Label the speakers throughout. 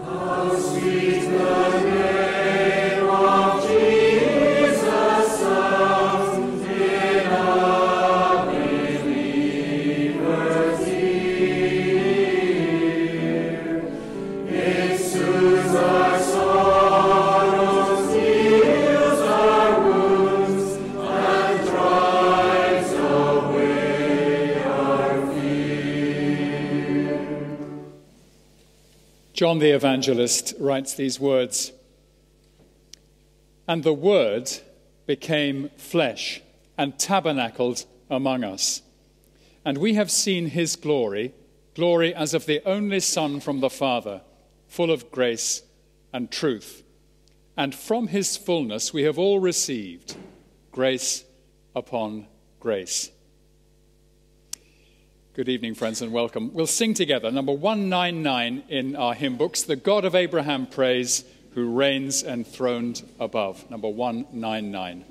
Speaker 1: John the Evangelist writes these words And the Word became flesh and tabernacled among us. And we have seen his glory, glory as of the only Son from the Father, full of grace and truth. And from his fullness we have all received grace upon grace. Good evening, friends, and welcome. We'll sing together number 199 in our hymn books The God of Abraham praise, who reigns enthroned above. Number 199.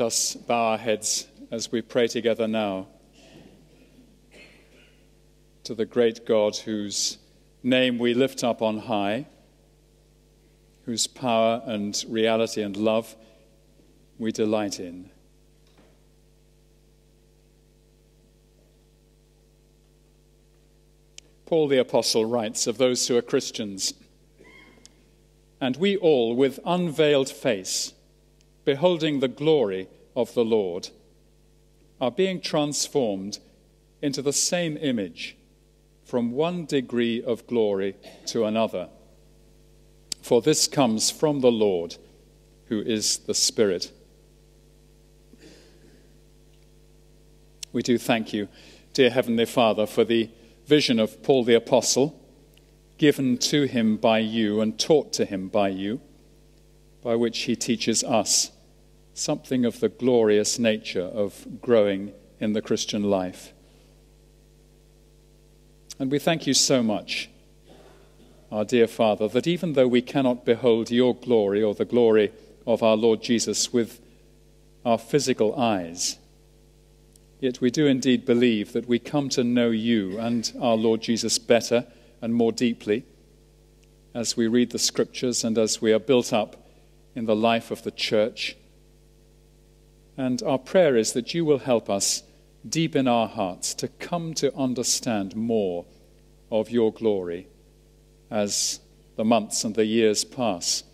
Speaker 1: Let us bow our heads as we pray together now to the great God whose name we lift up on high, whose power and reality and love we delight in. Paul the Apostle writes of those who are Christians, and we all, with unveiled face, beholding the glory of the Lord, are being transformed into the same image from one degree of glory to another. For this comes from the Lord, who is the Spirit. We do thank you, dear Heavenly Father, for the vision of Paul the Apostle, given to him by you and taught to him by you by which he teaches us something of the glorious nature of growing in the Christian life. And we thank you so much, our dear Father, that even though we cannot behold your glory or the glory of our Lord Jesus with our physical eyes, yet we do indeed believe that we come to know you and our Lord Jesus better and more deeply as we read the scriptures and as we are built up in the life of the church. And our prayer is that you will help us deep in our hearts to come to understand more of your glory as the months and the years pass,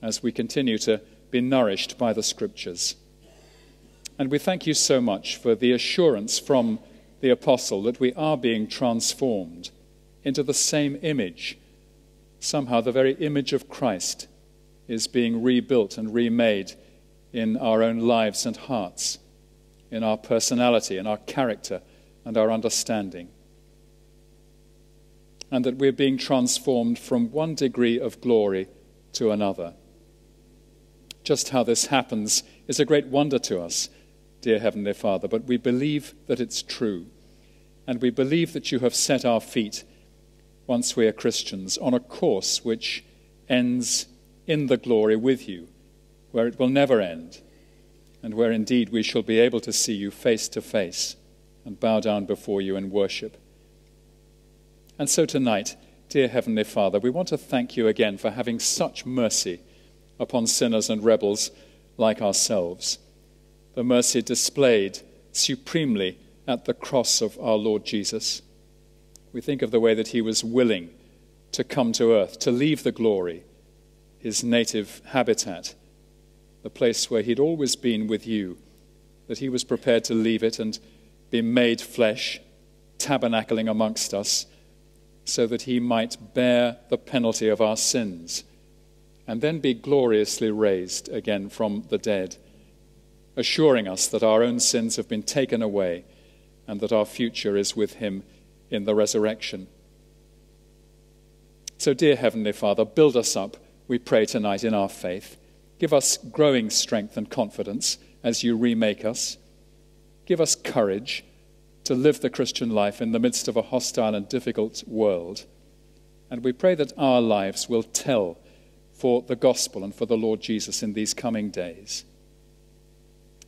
Speaker 1: as we continue to be nourished by the scriptures. And we thank you so much for the assurance from the apostle that we are being transformed into the same image, somehow the very image of Christ is being rebuilt and remade in our own lives and hearts, in our personality, in our character, and our understanding. And that we're being transformed from one degree of glory to another. Just how this happens is a great wonder to us, dear Heavenly Father, but we believe that it's true. And we believe that you have set our feet, once we are Christians, on a course which ends in the glory with you, where it will never end, and where indeed we shall be able to see you face to face and bow down before you in worship. And so tonight, dear Heavenly Father, we want to thank you again for having such mercy upon sinners and rebels like ourselves. The mercy displayed supremely at the cross of our Lord Jesus. We think of the way that he was willing to come to earth, to leave the glory, his native habitat, the place where he'd always been with you, that he was prepared to leave it and be made flesh, tabernacling amongst us, so that he might bear the penalty of our sins and then be gloriously raised again from the dead, assuring us that our own sins have been taken away and that our future is with him in the resurrection. So, dear Heavenly Father, build us up we pray tonight in our faith. Give us growing strength and confidence as you remake us. Give us courage to live the Christian life in the midst of a hostile and difficult world. And we pray that our lives will tell for the gospel and for the Lord Jesus in these coming days.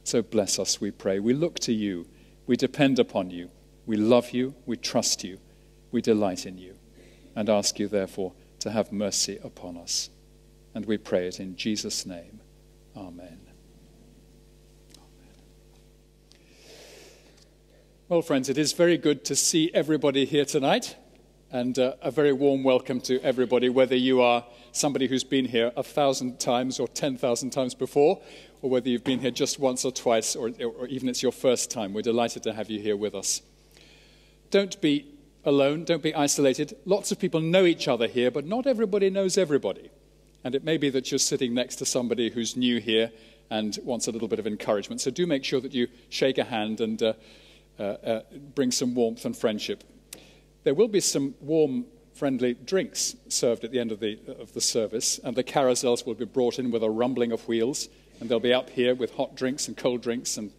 Speaker 1: So bless us, we pray. We look to you. We depend upon you. We love you. We trust you. We delight in you. And ask you, therefore, to have mercy upon us. And we pray it in Jesus' name. Amen. Well, friends, it is very good to see everybody here tonight, and uh, a very warm welcome to everybody, whether you are somebody who's been here a thousand times or 10,000 times before, or whether you've been here just once or twice, or, or even it's your first time. We're delighted to have you here with us. Don't be alone, don't be isolated. Lots of people know each other here, but not everybody knows everybody. And it may be that you're sitting next to somebody who's new here and wants a little bit of encouragement. So do make sure that you shake a hand and uh, uh, uh, bring some warmth and friendship. There will be some warm, friendly drinks served at the end of the, of the service, and the carousels will be brought in with a rumbling of wheels, and they'll be up here with hot drinks and cold drinks and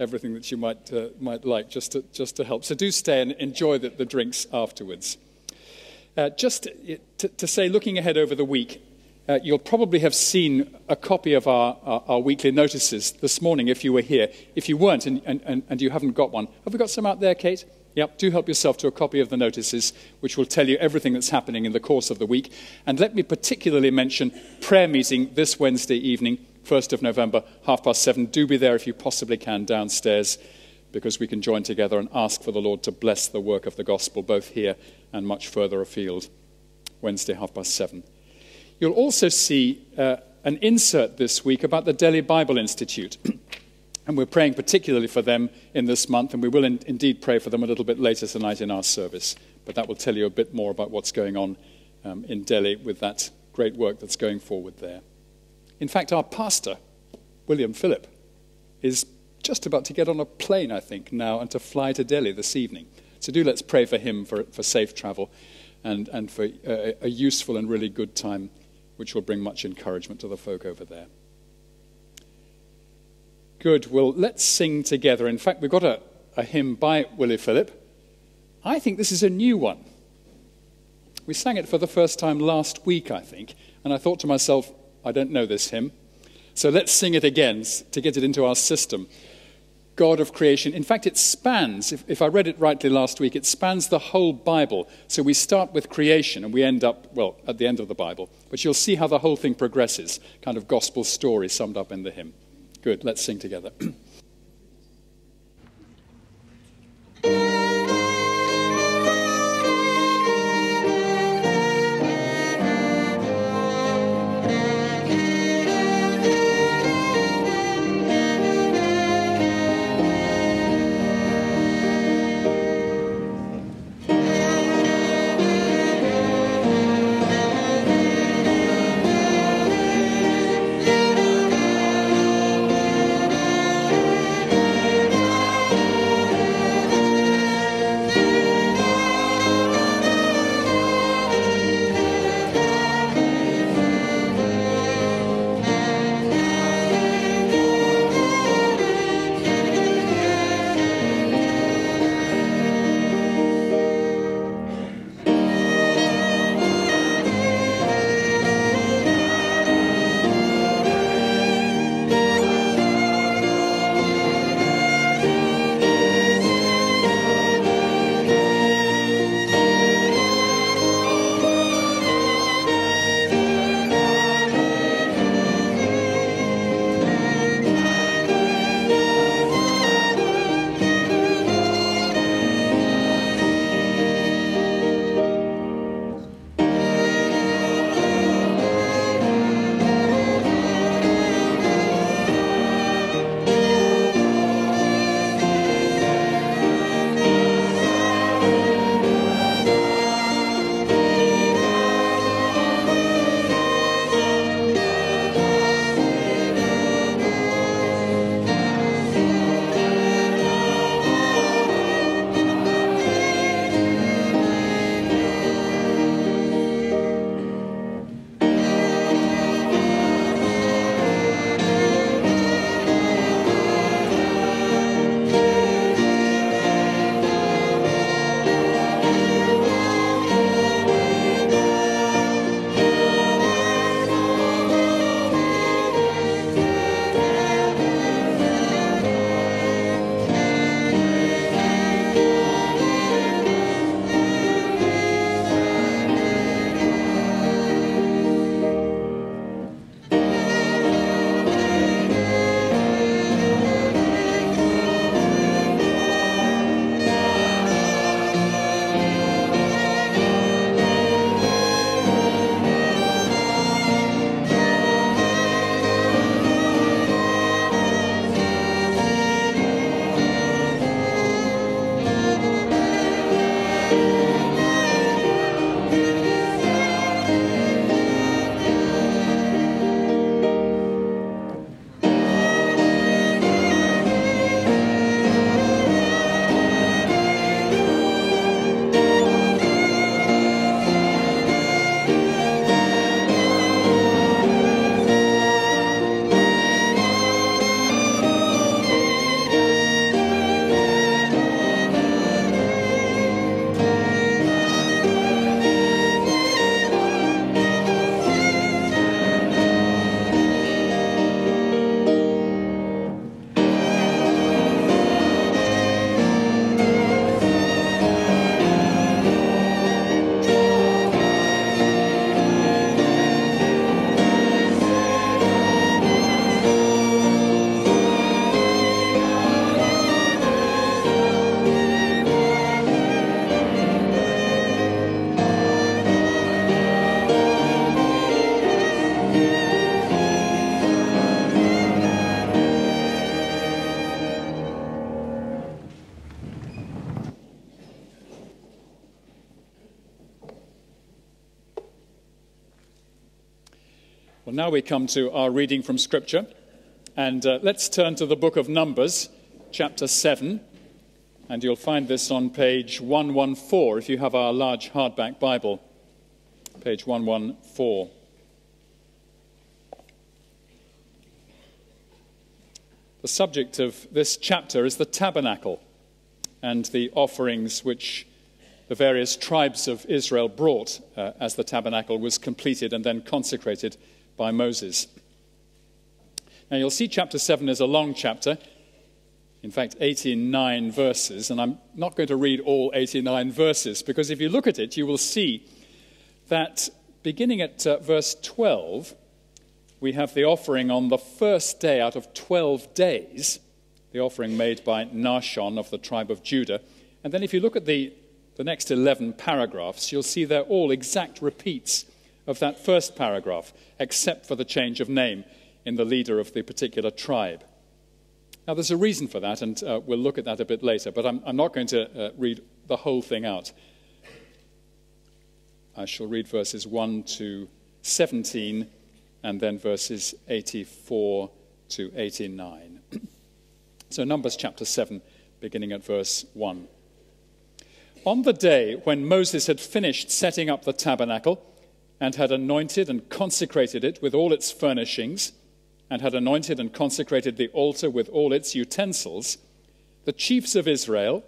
Speaker 1: everything that you might, uh, might like just to, just to help. So do stay and enjoy the, the drinks afterwards. Uh, just to, to say, looking ahead over the week, uh, you'll probably have seen a copy of our, our, our, weekly notices this morning if you were here. If you weren't and, and, and you haven't got one, have we got some out there, Kate? Yep, do help yourself to a copy of the notices, which will tell you everything that's happening in the course of the week. And let me particularly mention prayer meeting this Wednesday evening, 1st of November, half past seven. Do be there if you possibly can downstairs, because we can join together and ask for the Lord to bless the work of the gospel, both here and much further afield. Wednesday, half past seven. You'll also see uh, an insert this week about the Delhi Bible Institute. and we're praying particularly for them in this month, and we will in, indeed pray for them a little bit later tonight in our service. But that will tell you a bit more about what's going on um, in Delhi with that great work that's going forward there. In fact, our pastor, William Philip, is just about to get on a plane, I think, now and to fly to Delhi this evening. So do let's pray for him for, for safe travel and, and for uh, a useful and really good time which will bring much encouragement to the folk over there. Good. Well, let's sing together. In fact, we've got a, a hymn by Willie Philip. I think this is a new one. We sang it for the first time last week, I think, and I thought to myself, I don't know this hymn. So let's sing it again to get it into our system. God of creation. In fact, it spans, if, if, I read it rightly last week, it spans the whole Bible. So we start with creation and we end up, well, at the end of the Bible. But you'll see how the whole thing progresses, kind of gospel story summed up in the hymn. Good, let's sing together. now we come to our reading from Scripture, and uh, let's turn to the book of Numbers, chapter 7, and you'll find this on page 114 if you have our large hardback Bible. Page 114. The subject of this chapter is the tabernacle and the offerings which the various tribes of Israel brought uh, as the tabernacle was completed and then consecrated by Moses. Now, you'll see chapter 7 is a long chapter, in fact, 89 verses, and I'm not going to read all 89 verses because if you look at it, you will see that beginning at uh, verse 12, we have the offering on the first day out of 12 days, the offering made by Nahshon of the tribe of Judah. And then if you look at the, the next 11 paragraphs, you'll see they're all exact repeats of that first paragraph, except for the change of name in the leader of the particular tribe. Now, there's a reason for that, and uh, we'll look at that a bit later, but I'm, I'm not going to uh, read the whole thing out. I shall read verses 1 to 17 and then verses 84 to 89. so, Numbers chapter 7, beginning at verse 1. On the day when Moses had finished setting up the tabernacle, and had anointed and consecrated it with all its furnishings, and had anointed and consecrated the altar with all its utensils, the chiefs of Israel,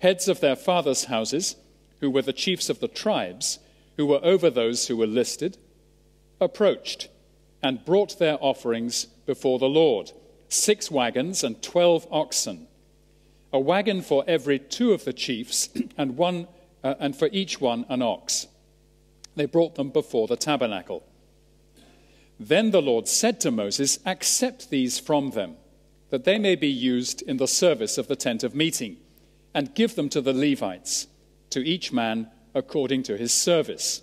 Speaker 1: heads of their fathers' houses, who were the chiefs of the tribes, who were over those who were listed, approached and brought their offerings before the Lord six wagons and twelve oxen, a wagon for every two of the chiefs, and, one, uh, and for each one an ox they brought them before the tabernacle. Then the Lord said to Moses, Accept these from them, that they may be used in the service of the tent of meeting, and give them to the Levites, to each man according to his service.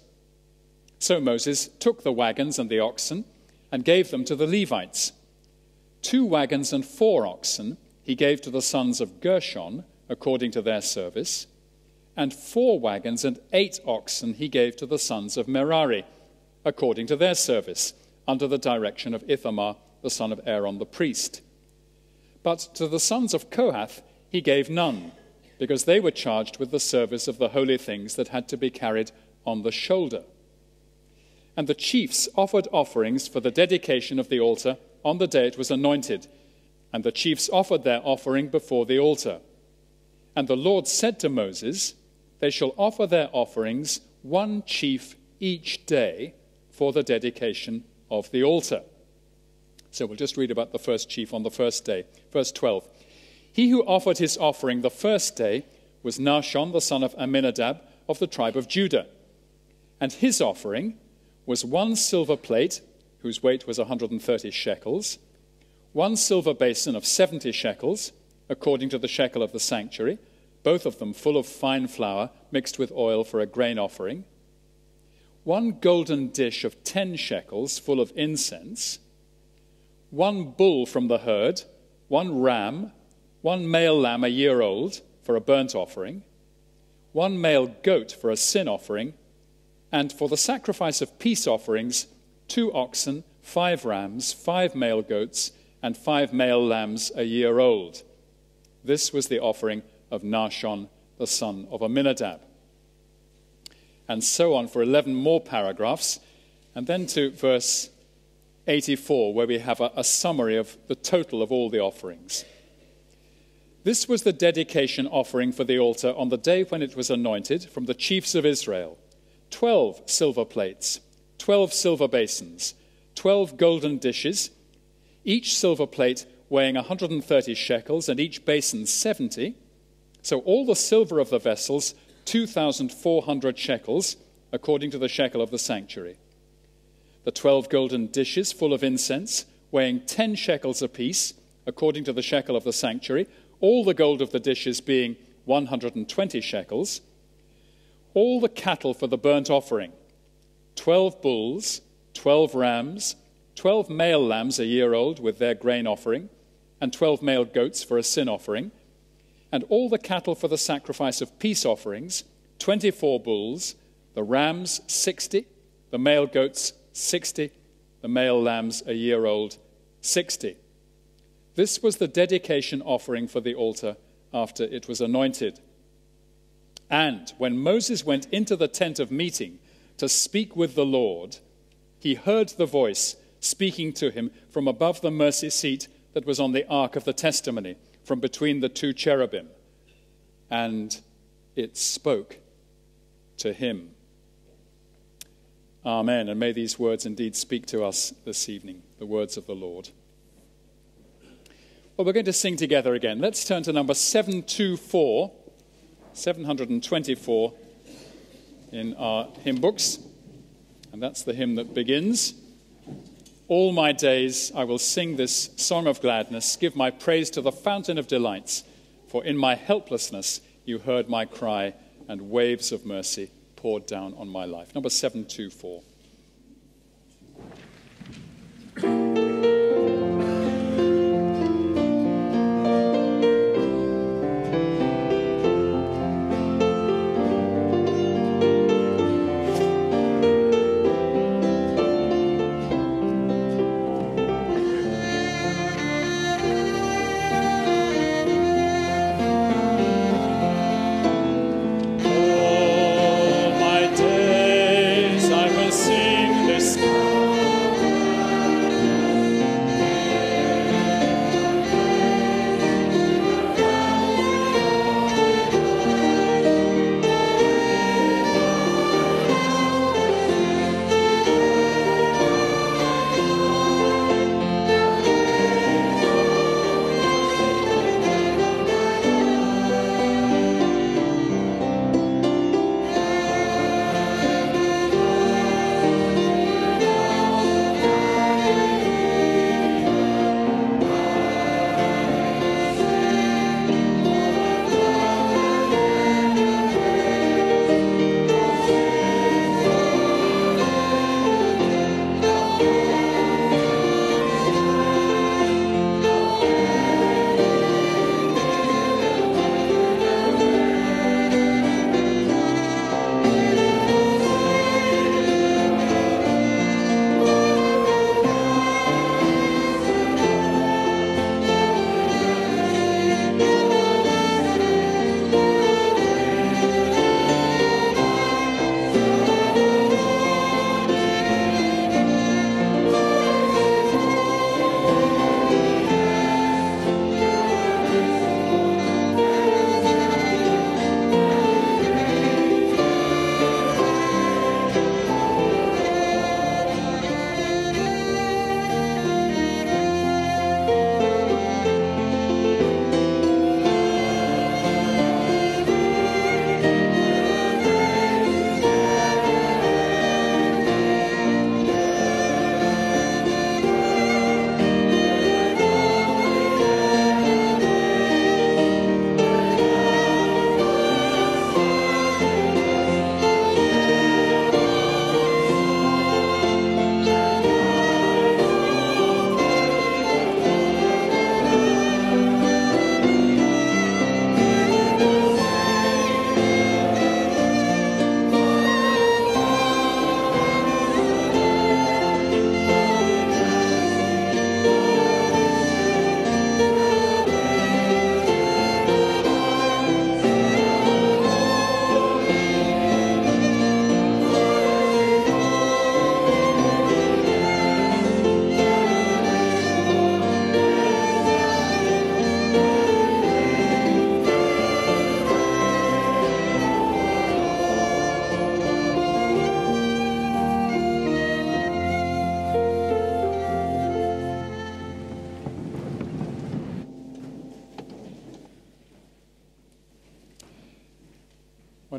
Speaker 1: So Moses took the wagons and the oxen and gave them to the Levites. Two wagons and four oxen he gave to the sons of Gershon according to their service and four wagons and eight oxen he gave to the sons of Merari, according to their service, under the direction of Ithamar, the son of Aaron the priest. But to the sons of Kohath he gave none, because they were charged with the service of the holy things that had to be carried on the shoulder. And the chiefs offered offerings for the dedication of the altar on the day it was anointed, and the chiefs offered their offering before the altar. And the Lord said to Moses, they shall offer their offerings, one chief each day, for the dedication of the altar. So we'll just read about the first chief on the first day. Verse 12. He who offered his offering the first day was Nahshon, the son of Amminadab, of the tribe of Judah. And his offering was one silver plate, whose weight was 130 shekels, one silver basin of 70 shekels, according to the shekel of the sanctuary, both of them full of fine flour mixed with oil for a grain offering, one golden dish of ten shekels full of incense, one bull from the herd, one ram, one male lamb a year old for a burnt offering, one male goat for a sin offering, and for the sacrifice of peace offerings, two oxen, five rams, five male goats, and five male lambs a year old. This was the offering of Nahshon, the son of Amminadab. And so on for 11 more paragraphs. And then to verse 84, where we have a, a summary of the total of all the offerings. This was the dedication offering for the altar on the day when it was anointed from the chiefs of Israel 12 silver plates, 12 silver basins, 12 golden dishes, each silver plate weighing 130 shekels and each basin 70 so all the silver of the vessels, 2,400 shekels, according to the shekel of the sanctuary. The 12 golden dishes full of incense, weighing 10 shekels apiece, according to the shekel of the sanctuary, all the gold of the dishes being 120 shekels. All the cattle for the burnt offering, 12 bulls, 12 rams, 12 male lambs a year old with their grain offering, and 12 male goats for a sin offering and all the cattle for the sacrifice of peace offerings 24 bulls, the rams 60, the male goats 60, the male lambs a year old, 60. This was the dedication offering for the altar after it was anointed. And when Moses went into the tent of meeting to speak with the Lord, he heard the voice speaking to him from above the mercy seat that was on the ark of the testimony, from between the two cherubim. And it spoke to him. Amen. And may these words indeed speak to us this evening, the words of the Lord. Well, we're going to sing together again. Let's turn to number 724, 724 in our hymn books. And that's the hymn that begins All my days I will sing this song of gladness, give my praise to the fountain of delights, for in my helplessness you heard my cry, and waves of mercy poured down on my life. Number 724.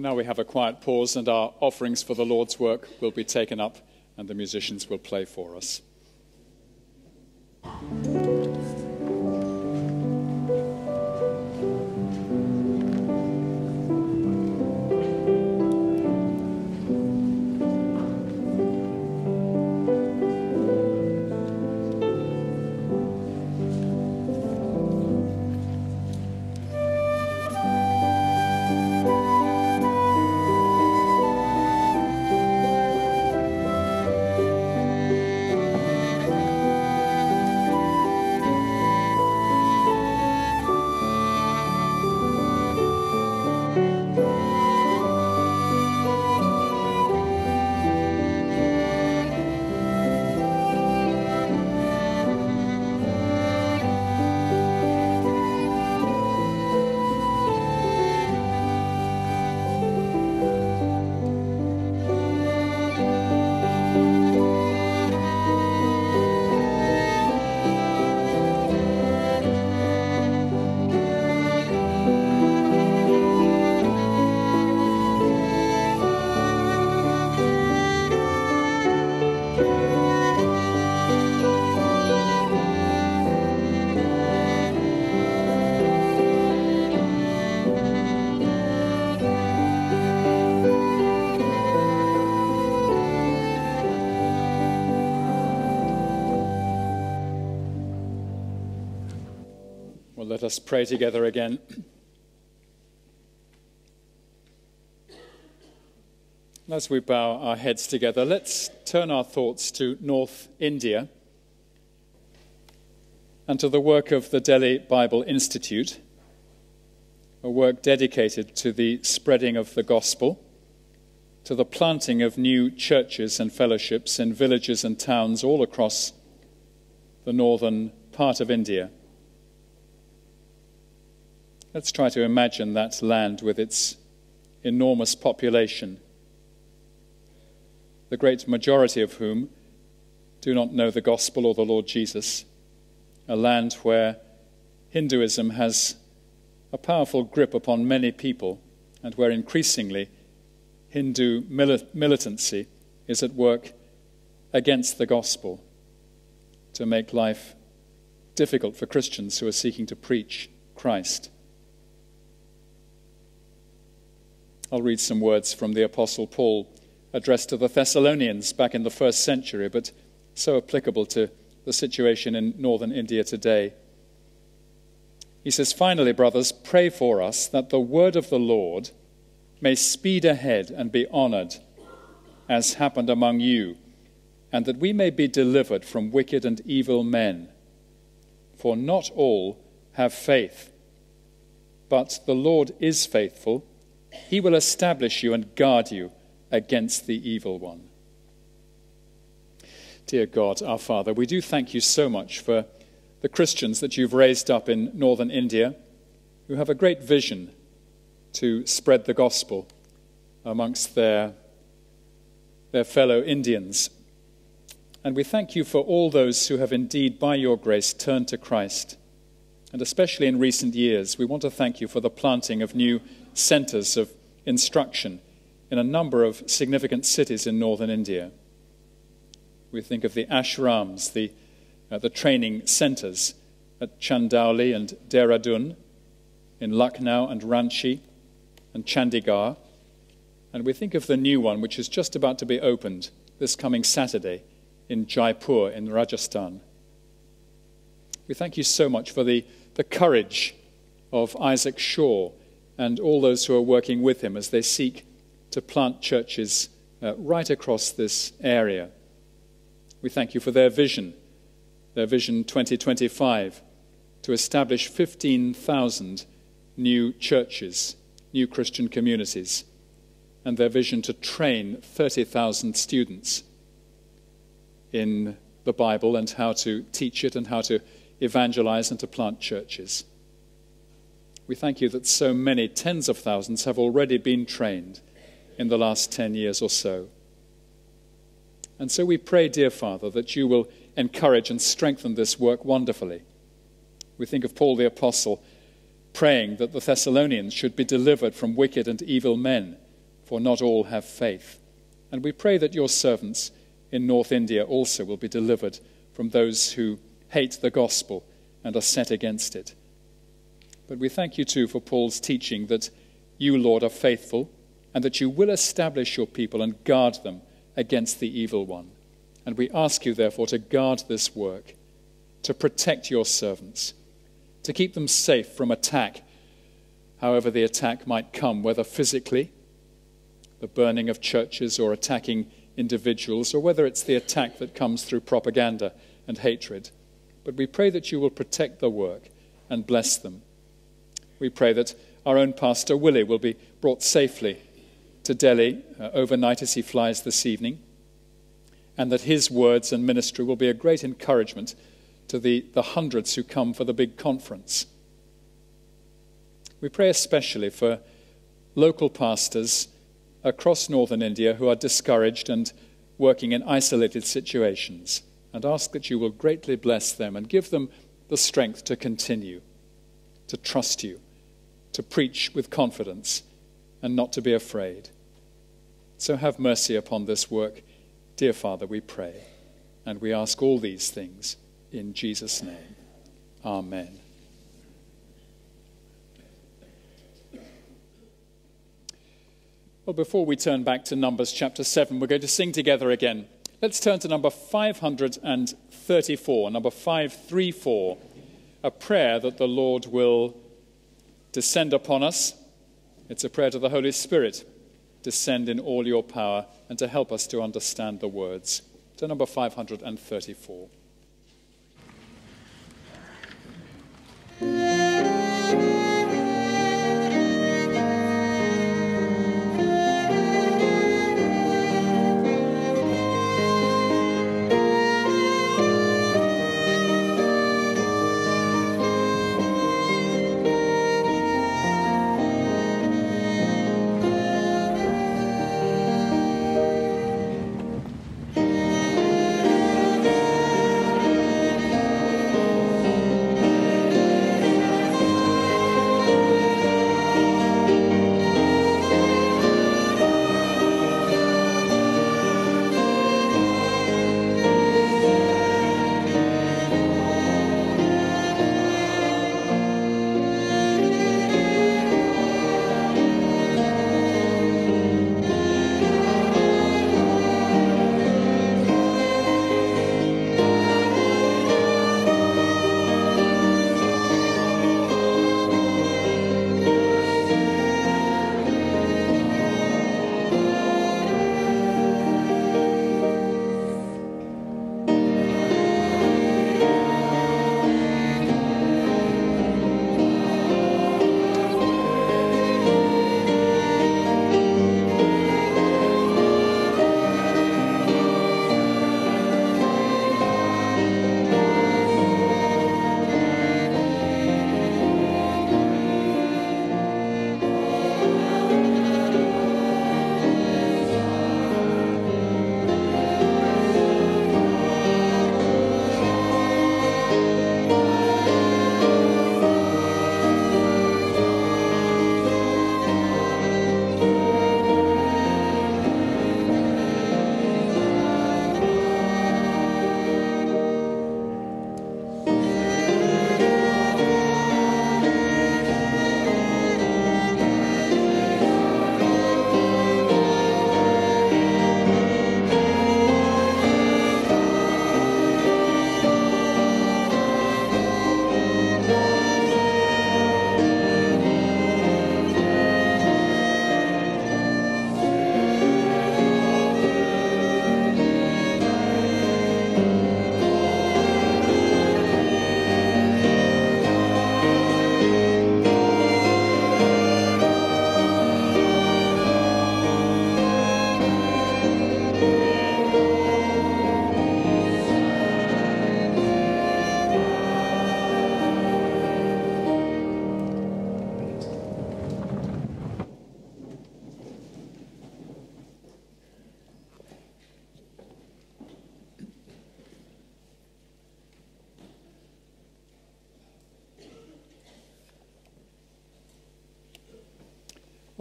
Speaker 1: Now we have a quiet pause, and our offerings for the Lord's work will be taken up, and the musicians will play for us. Let us pray together again. As we bow our heads together, let's turn our thoughts to North India and to the work of the Delhi Bible Institute, a work dedicated to the spreading of the gospel, to the planting of new churches and fellowships in villages and towns all across the northern part of India. Let's try to imagine that land with its enormous population, the great majority of whom do not know the gospel or the Lord Jesus a land where Hinduism has a powerful grip upon many people and where increasingly Hindu militancy is at work against the gospel to make life difficult for Christians who are seeking to preach Christ. I'll read some words from the Apostle Paul addressed to the Thessalonians back in the first century, but so applicable to the situation in northern India today. He says, Finally, brothers, pray for us that the word of the Lord may speed ahead and be honored, as happened among you, and that we may be delivered from wicked and evil men. For not all have faith. But the Lord is faithful. He will establish you and guard you against the evil one. Dear God, our Father, we do thank you so much for the Christians that you've raised up in northern India who have a great vision to spread the gospel amongst their, their fellow Indians. And we thank you for all those who have indeed, by your grace, turned to Christ. And especially in recent years, we want to thank you for the planting of new centers of instruction in a number of significant cities in northern India. We think of the ashrams, the, uh, the training centers at Chandauli and Dehradun, in Lucknow and Ranchi and Chandigarh. And we think of the new one, which is just about to be opened this coming Saturday in Jaipur in Rajasthan. We thank you so much for the, the courage of Isaac Shaw and all those who are working with him as they seek to plant churches uh, right across this area. We thank you for their vision, their vision 2025, to establish 15,000 new churches, new Christian communities, and their vision to train 30,000 students in the Bible and how to teach it and how to evangelize and to plant churches. We thank you that so many tens of thousands have already been trained in the last 10 years or so. And so we pray, dear Father, that you will encourage and strengthen this work wonderfully. We think of Paul the Apostle praying that the Thessalonians should be delivered from wicked and evil men, for not all have faith. And we pray that your servants in North India also will be delivered from those who hate the gospel and are set against it. But we thank you too for Paul's teaching that you, Lord, are faithful and that you will establish your people and guard them against the evil one. And we ask you, therefore, to guard this work, to protect your servants, to keep them safe from attack, however the attack might come, whether physically, the burning of churches, or attacking individuals, or whether it's the attack that comes through propaganda and hatred. But we pray that you will protect the work and bless them. We pray that our own pastor, Willie, will be brought safely to Delhi uh, overnight as he flies this evening, and that his words and ministry will be a great encouragement to the, the hundreds who come for the big conference. We pray especially for local pastors across northern India who are discouraged and working in isolated situations, and ask that you will greatly bless them and give them the strength to continue, to trust you, to preach with confidence, and not to be afraid. So have mercy upon this work, dear Father, we pray. And we ask all these things in Jesus' name. Amen. Well, before we turn back to Numbers chapter 7, we're going to sing together again. Let's turn to number 534, number 534, a prayer that the Lord will descend upon us. It's a prayer to the Holy Spirit descend in all your power and to help us to understand the words. To number 534.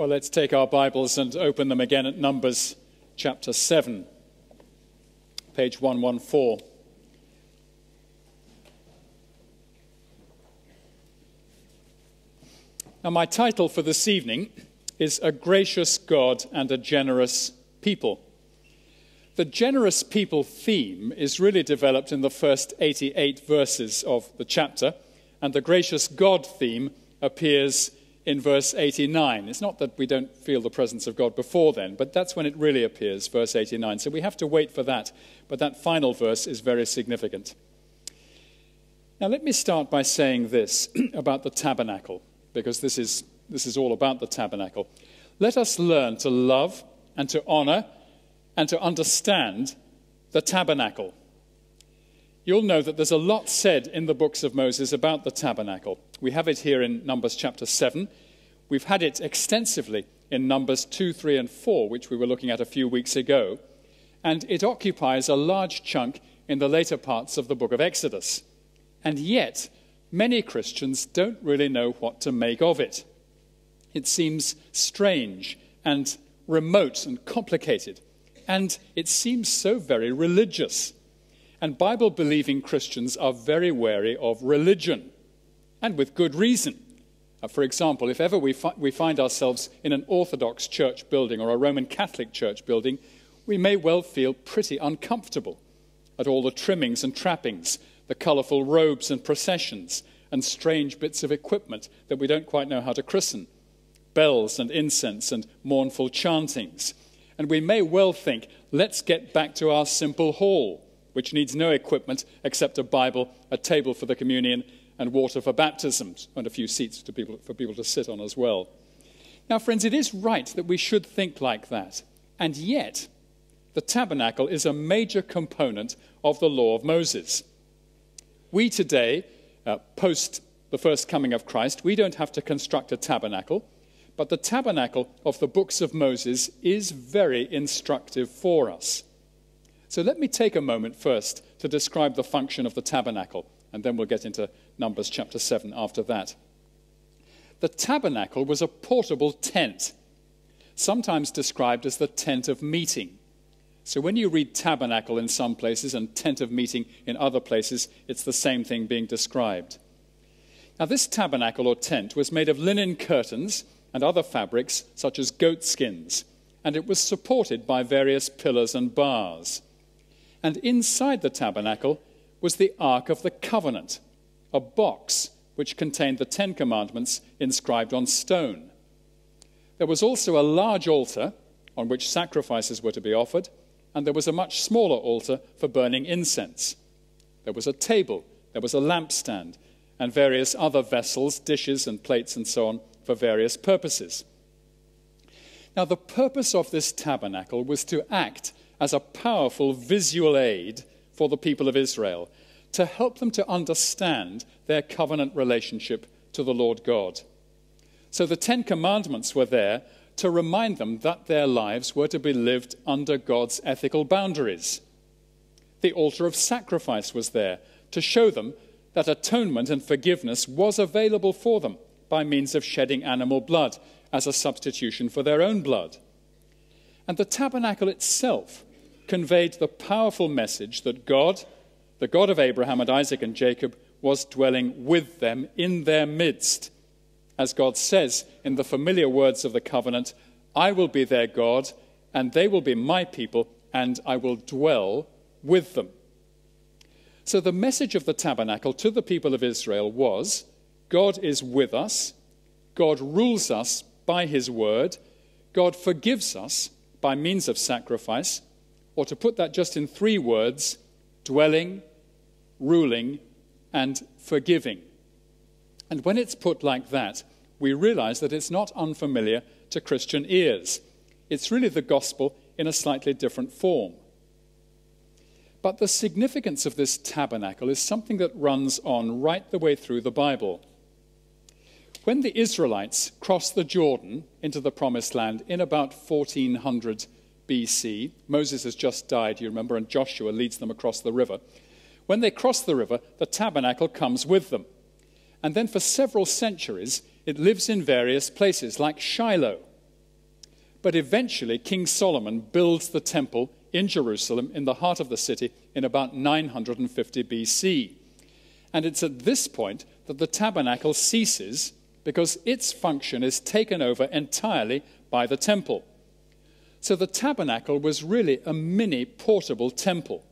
Speaker 1: Well, let's take our Bibles and open them again at Numbers chapter 7, page 114. Now, my title for this evening is A Gracious God and a Generous People. The generous people theme is really developed in the first 88 verses of the chapter, and the gracious God theme appears in verse 89. It's not that we don't feel the presence of God before then, but that's when it really appears, verse 89. So we have to wait for that, but that final verse is very significant. Now, let me start by saying this about the tabernacle, because this is, this is all about the tabernacle. Let us learn to love and to honor and to understand the tabernacle. You'll know that there's a lot said in the books of Moses about the tabernacle. We have it here in Numbers chapter 7. We've had it extensively in Numbers 2, 3, and 4, which we were looking at a few weeks ago. And it occupies a large chunk in the later parts of the book of Exodus. And yet, many Christians don't really know what to make of it. It seems strange and remote and complicated. And it seems so very religious. And Bible believing Christians are very wary of religion, and with good reason. Uh, for example, if ever we, fi- we find ourselves in an Orthodox church building or a Roman Catholic church building, we may well feel pretty uncomfortable at all the trimmings and trappings, the colourful robes and processions, and strange bits of equipment that we don't quite know how to christen bells and incense and mournful chantings. And we may well think, let's get back to our simple hall, which needs no equipment except a Bible, a table for the communion, and water for baptisms, and a few seats people, for people to sit on as well. Now, friends, it is right that we should think like that. And yet, the tabernacle is a major component of the law of Moses. We today, uh, post the first coming of Christ, we don't have to construct a tabernacle, but the tabernacle of the books of Moses is very instructive for us. So let me take a moment first to describe the function of the tabernacle, and then we'll get into Numbers chapter 7 after that. The tabernacle was a portable tent, sometimes described as the tent of meeting. So when you read tabernacle in some places and tent of meeting in other places, it's the same thing being described. Now, this tabernacle or tent was made of linen curtains and other fabrics, such as goat skins, and it was supported by various pillars and bars. And inside the tabernacle was the Ark of the Covenant, a box which contained the Ten Commandments inscribed on stone. There was also a large altar on which sacrifices were to be offered and there was a much smaller altar for burning incense. There was a table, there was a lampstand, and various other vessels, dishes, and plates, and so on, for various purposes. Now, the purpose of this tabernacle was to act as a powerful visual aid for the people of Israel, to help them to understand their covenant relationship to the Lord God. So the Ten Commandments were there to remind them that their lives were to be lived under God's ethical boundaries. The altar of sacrifice was there to show them that atonement and forgiveness was available for them by means of shedding animal blood as a substitution for their own blood. And the tabernacle itself conveyed the powerful message that God, the God of Abraham and Isaac and Jacob, was dwelling with them in their midst. As God says in the familiar words of the covenant, I will be their God, and they will be my people, and I will dwell with them. So the message of the tabernacle to the people of Israel was God is with us, God rules us by his word, God forgives us by means of sacrifice, or to put that just in three words dwelling, ruling, and forgiving. And when it's put like that, we realize that it's not unfamiliar to Christian ears. It's really the gospel in a slightly different form. But the significance of this tabernacle is something that runs on right the way through the Bible. When the Israelites crossed the Jordan into the Promised Land in about 1400 BC, Moses has just died, you remember, and Joshua leads them across the river. When they cross the river, the tabernacle comes with them. And then for several centuries, it lives in various places, like Shiloh. But eventually, King Solomon builds the temple in Jerusalem, in the heart of the city, in about 950 BC. And it's at this point that the tabernacle ceases because its function is taken over entirely by the temple. So the tabernacle was really a mini portable temple.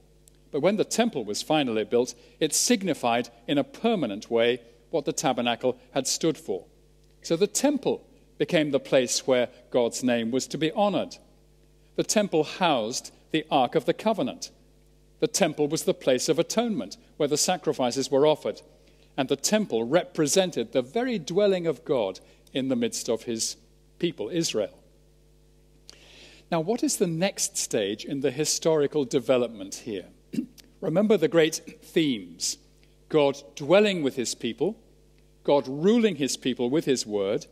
Speaker 1: But when the temple was finally built, it signified in a permanent way what the tabernacle had stood for. So the temple became the place where God's name was to be honored. The temple housed the Ark of the Covenant. The temple was the place of atonement where the sacrifices were offered. And the temple represented the very dwelling of God in the midst of his people, Israel. Now, what is the next stage in the historical development here? Remember the great themes God dwelling with his people, God ruling his people with his word,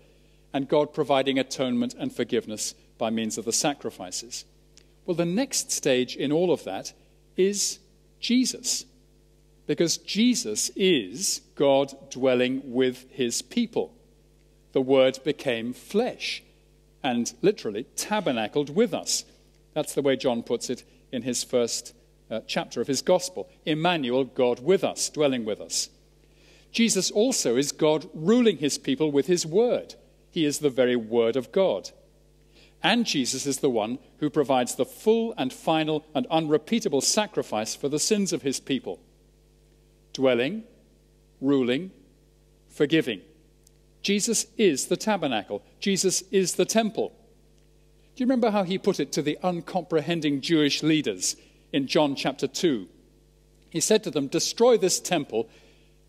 Speaker 1: and God providing atonement and forgiveness by means of the sacrifices. Well, the next stage in all of that is Jesus, because Jesus is God dwelling with his people. The word became flesh and literally tabernacled with us. That's the way John puts it in his first uh, chapter of his gospel. Emmanuel, God with us, dwelling with us. Jesus also is God ruling his people with his word. He is the very word of God. And Jesus is the one who provides the full and final and unrepeatable sacrifice for the sins of his people. Dwelling, ruling, forgiving. Jesus is the tabernacle, Jesus is the temple. Do you remember how he put it to the uncomprehending Jewish leaders in John chapter 2? He said to them, Destroy this temple,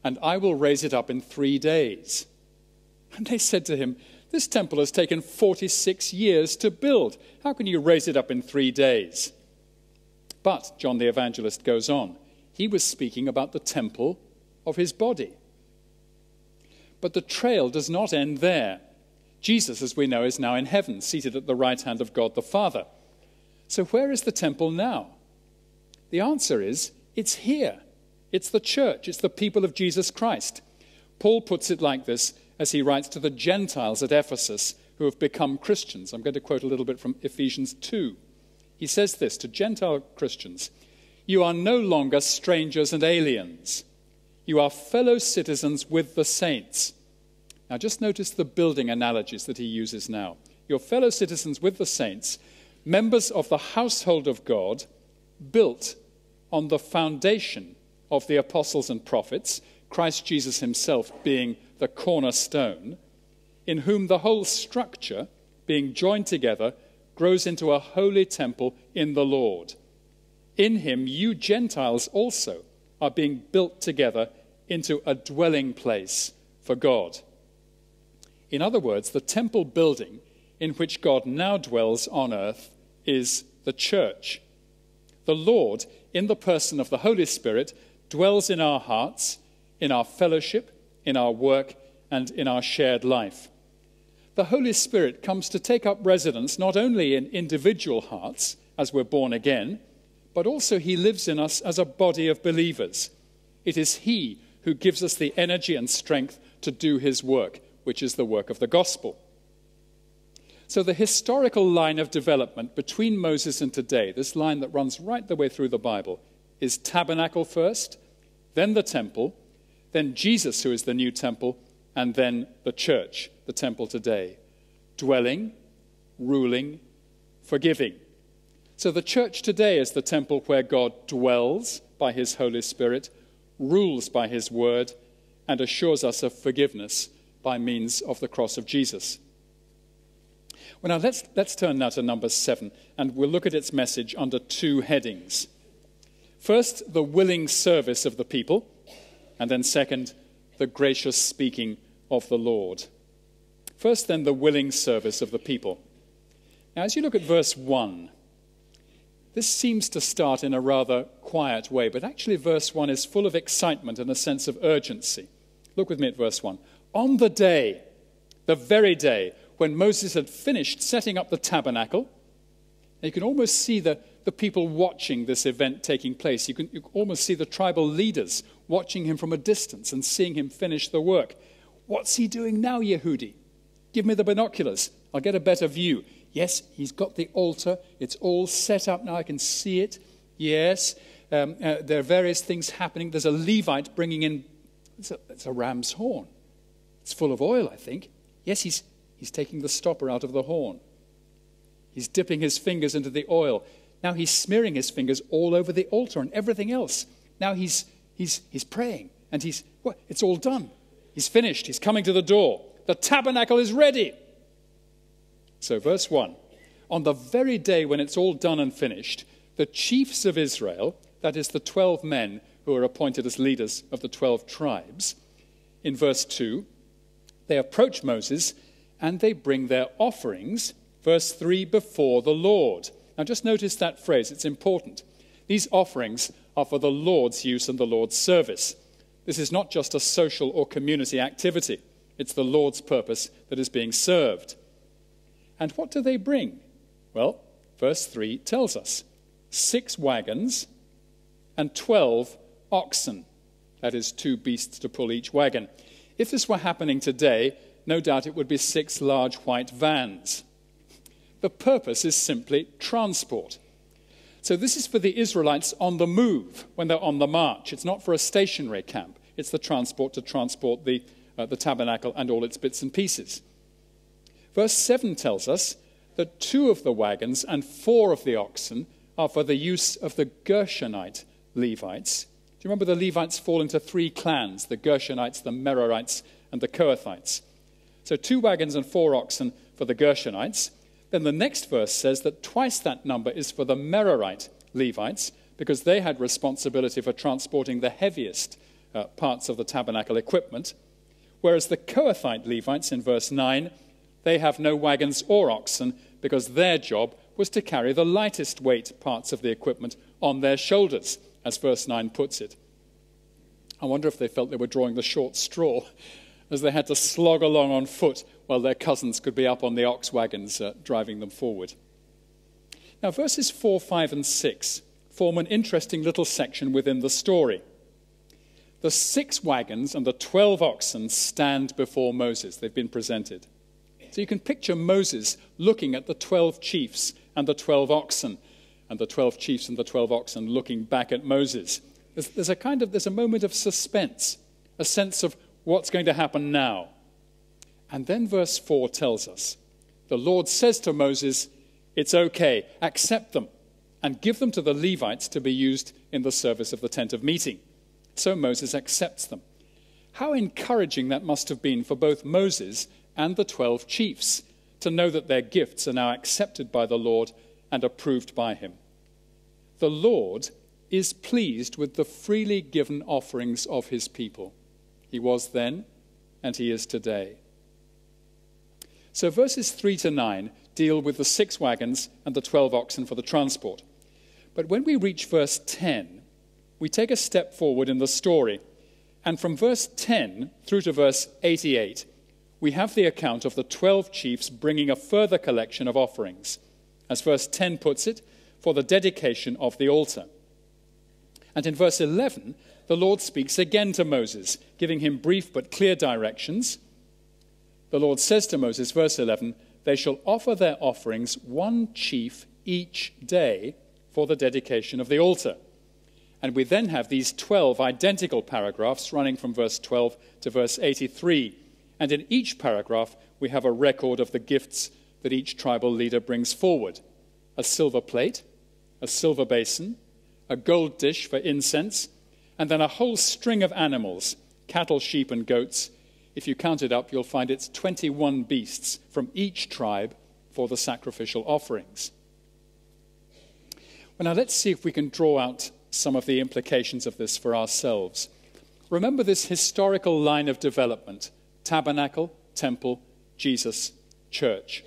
Speaker 1: and I will raise it up in three days. And they said to him, This temple has taken 46 years to build. How can you raise it up in three days? But, John the Evangelist goes on, he was speaking about the temple of his body. But the trail does not end there. Jesus, as we know, is now in heaven, seated at the right hand of God the Father. So, where is the temple now? The answer is it's here. It's the church, it's the people of Jesus Christ. Paul puts it like this as he writes to the Gentiles at Ephesus who have become Christians. I'm going to quote a little bit from Ephesians 2. He says this to Gentile Christians You are no longer strangers and aliens you are fellow citizens with the saints. Now, just notice the building analogies that he uses now. Your fellow citizens with the saints, members of the household of God, built on the foundation of the apostles and prophets, Christ Jesus himself being the cornerstone, in whom the whole structure, being joined together, grows into a holy temple in the Lord. In him, you Gentiles also are being built together into a dwelling place for God. In other words, the temple building in which God now dwells on earth is the church. The Lord, in the person of the Holy Spirit, dwells in our hearts, in our fellowship, in our work, and in our shared life. The Holy Spirit comes to take up residence not only in individual hearts as we're born again, but also He lives in us as a body of believers. It is He who gives us the energy and strength to do His work, which is the work of the gospel. So, the historical line of development between Moses and today, this line that runs right the way through the Bible, is tabernacle first, then the temple, then Jesus, who is the new temple, and then the church, the temple today. Dwelling, ruling, forgiving. So the church today is the temple where God dwells by his Holy Spirit, rules by his word, and assures us of forgiveness by means of the cross of Jesus. Well, now let's, let's turn now to number seven, and we'll look at its message under two headings. First, the willing service of the people, and then second, the gracious speaking of the Lord. First, then, the willing service of the people. Now, as you look at verse 1, this seems to start in a rather quiet way, but actually, verse 1 is full of excitement and a sense of urgency. Look with me at verse 1. On the day, the very day, when Moses had finished setting up the tabernacle, you can almost see the, the people watching this event taking place. You can, you can almost see the tribal leaders watching him from a distance and seeing him finish the work. What's he doing now, Yehudi? Give me the binoculars. I'll get a better view. Yes, he's got the altar. It's all set up now. I can see it. Yes, um, uh, there are various things happening. There's a Levite bringing in, it's a, it's a ram's horn. It's full of oil, I think. Yes, he's, he's taking the stopper out of the horn. He's dipping his fingers into the oil. Now he's smearing his fingers all over the altar and everything else. Now he's, he's, he's praying and he's, well, it's all done. He's finished. He's coming to the door. The tabernacle is ready. So, verse 1 On the very day when it's all done and finished, the chiefs of Israel, that is, the 12 men who are appointed as leaders of the 12 tribes, in verse 2, they approach Moses and they bring their offerings, verse 3, before the Lord. Now, just notice that phrase, it's important. These offerings are for the Lord's use and the Lord's service. This is not just a social or community activity, it's the Lord's purpose that is being served. And what do they bring? Well, verse 3 tells us six wagons and 12 oxen. That is, two beasts to pull each wagon. If this were happening today, no doubt it would be six large white vans. The purpose is simply transport. So, this is for the Israelites on the move when they're on the march. It's not for a stationary camp, it's the transport to transport the, uh, the tabernacle and all its bits and pieces. Verse 7 tells us that two of the wagons and four of the oxen are for the use of the Gershonite Levites. Do you remember the Levites fall into three clans the Gershonites, the Merarites, and the Kohathites. So two wagons and four oxen for the Gershonites. Then the next verse says that twice that number is for the Merarite Levites, because they had responsibility for transporting the heaviest uh, parts of the tabernacle equipment. Whereas the Kohathite Levites in verse 9, they have no wagons or oxen, because their job was to carry the lightest weight parts of the equipment on their shoulders, as verse 9 puts it. I wonder if they felt they were drawing the short straw as they had to slog along on foot while their cousins could be up on the ox wagons uh, driving them forward. Now, verses 4, 5, and 6 form an interesting little section within the story. The six wagons and the 12 oxen stand before Moses. They've been presented. So you can picture Moses looking at the 12 chiefs and the 12 oxen, and the 12 chiefs and the 12 oxen looking back at Moses. There's, there's a kind of there's a moment of suspense, a sense of what's going to happen now. And then verse 4 tells us the Lord says to Moses, It's okay, accept them and give them to the Levites to be used in the service of the tent of meeting. So Moses accepts them. How encouraging that must have been for both Moses and the 12 chiefs to know that their gifts are now accepted by the Lord and approved by him. The Lord is pleased with the freely given offerings of his people. He was then, and he is today. So verses 3 to 9 deal with the six wagons and the 12 oxen for the transport. But when we reach verse 10, we take a step forward in the story. And from verse 10 through to verse 88, we have the account of the 12 chiefs bringing a further collection of offerings. As verse 10 puts it, for the dedication of the altar. And in verse 11, the Lord speaks again to Moses, giving him brief but clear directions. The Lord says to Moses, verse 11, They shall offer their offerings one chief each day for the dedication of the altar. And we then have these 12 identical paragraphs running from verse 12 to verse 83. And in each paragraph, we have a record of the gifts that each tribal leader brings forward a silver plate, a silver basin, a gold dish for incense, and then a whole string of animals cattle, sheep, and goats. If you count it up, you'll find it's 21 beasts from each tribe for the sacrificial offerings. Well, now let's see if we can draw out some of the implications of this for ourselves. Remember this historical line of development tabernacle, temple, Jesus, church.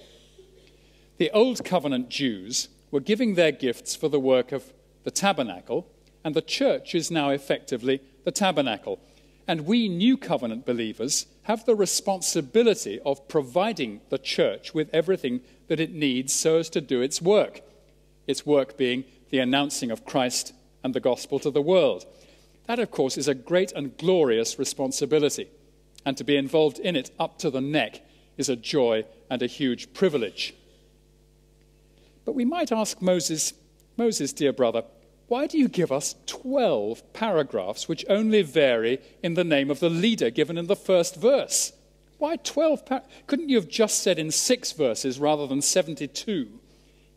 Speaker 1: The Old Covenant Jews were giving their gifts for the work of the tabernacle, and the church is now effectively the tabernacle. And we New Covenant believers have the responsibility of providing the church with everything that it needs so as to do its work. Its work being the announcing of Christ and the gospel to the world. That, of course, is a great and glorious responsibility. And to be involved in it up to the neck is a joy and a huge privilege. But we might ask Moses, Moses, dear brother, why do you give us 12 paragraphs which only vary in the name of the leader given in the first verse? Why 12? Par- Couldn't you have just said in six verses rather than 72?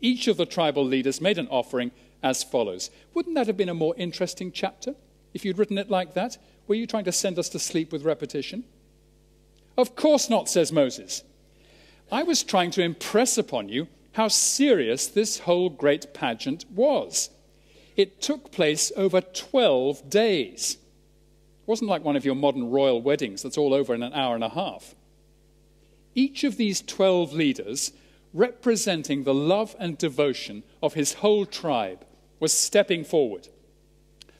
Speaker 1: Each of the tribal leaders made an offering as follows. Wouldn't that have been a more interesting chapter if you'd written it like that? Were you trying to send us to sleep with repetition? Of course not, says Moses. I was trying to impress upon you how serious this whole great pageant was. It took place over 12 days. It wasn't like one of your modern royal weddings that's all over in an hour and a half. Each of these 12 leaders, representing the love and devotion of his whole tribe, was stepping forward.